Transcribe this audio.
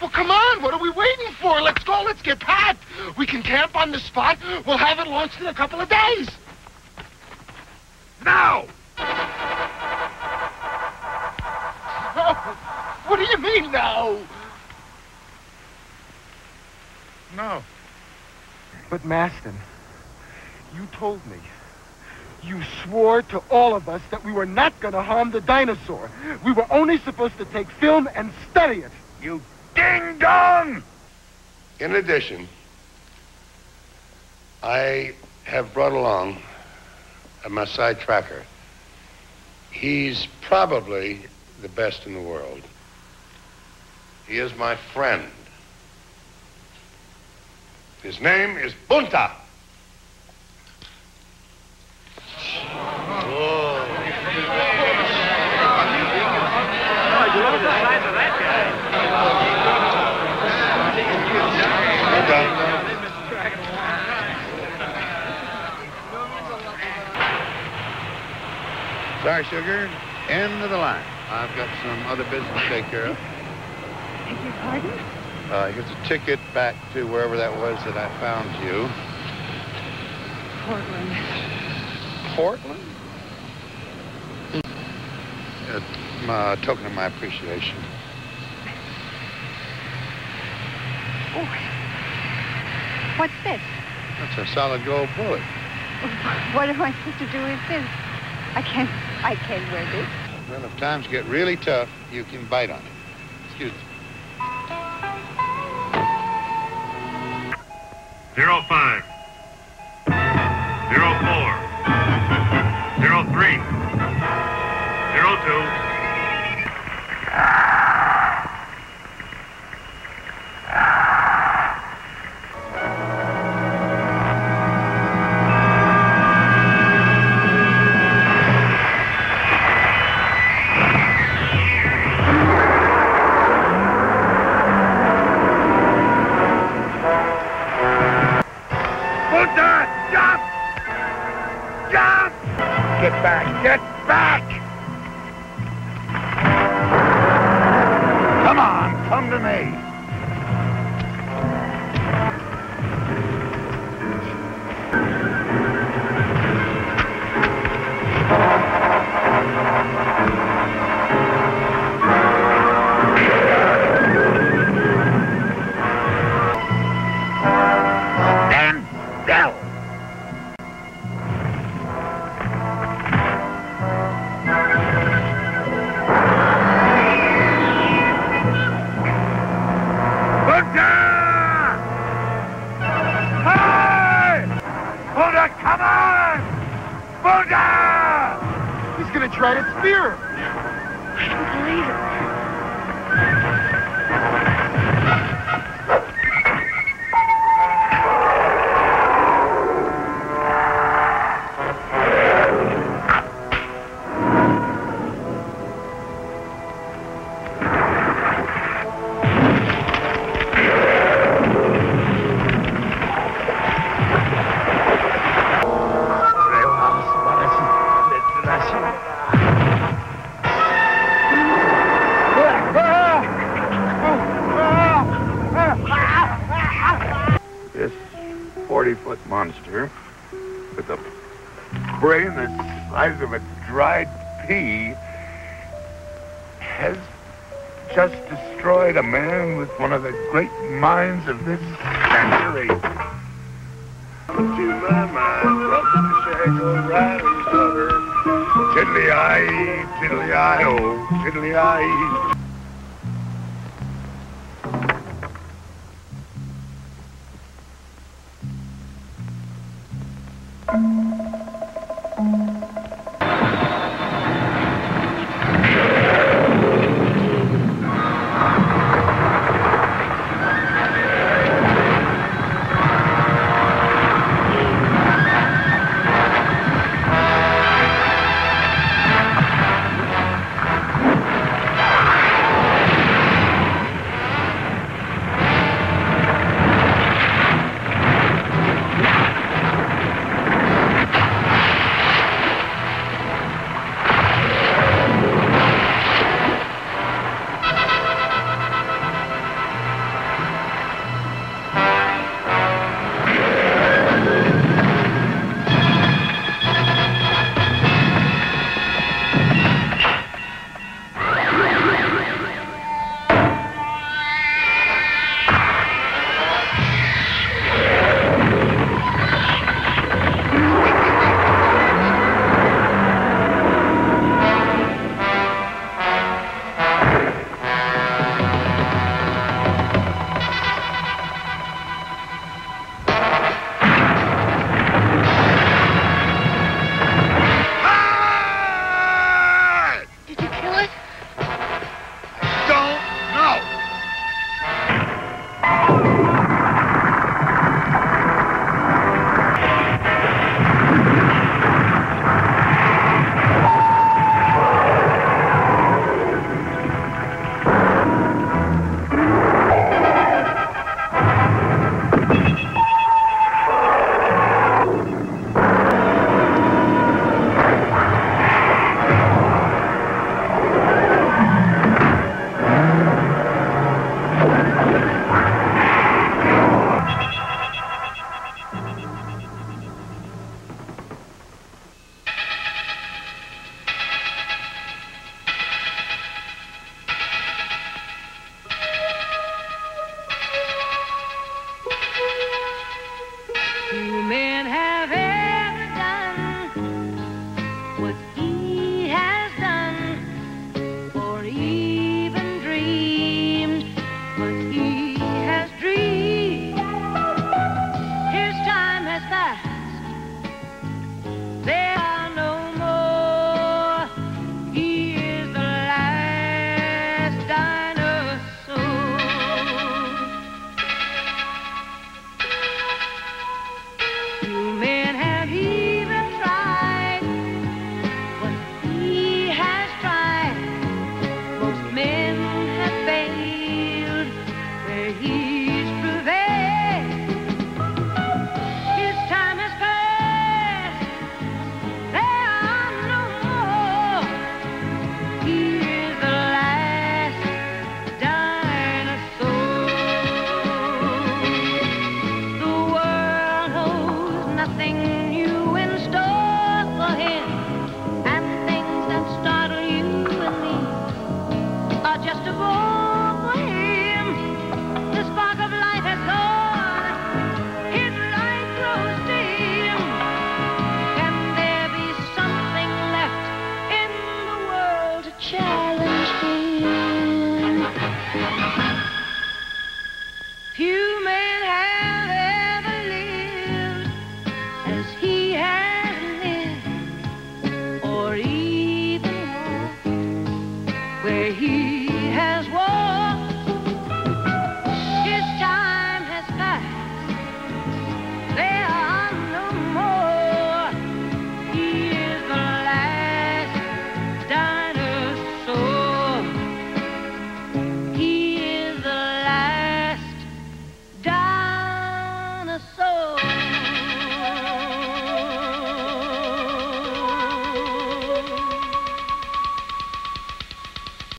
Well, come on. What are we waiting for? Let's go. Let's get packed. We can camp on the spot. We'll have it launched in a couple of days. Now! Oh, what do you mean now? No. But, Maston, you told me. You swore to all of us that we were not going to harm the dinosaur. We were only supposed to take film and study it. You ding dong! In addition, I have brought along a Maasai tracker. He's probably the best in the world. He is my friend. His name is Bunta. Sorry, Sugar. End of the line. I've got some other business to take care of. Beg your pardon? Uh, here's a ticket back to wherever that was that I found you. Portland. Portland? A uh, token of my appreciation. Oh. What's this? That's a solid gold bullet. What am I supposed to do with this? I can't, I can't wear this. Well, if times get really tough, you can bite on it. Excuse me. Zero five. Zero four. Zero three. Zero two. Me. This 40-foot monster with a brain the size of a dried pea has just destroyed a man with one of the great minds of this century. Riley's daughter. Tiddly-eye, tiddly-eye, oh, tiddly-eye. He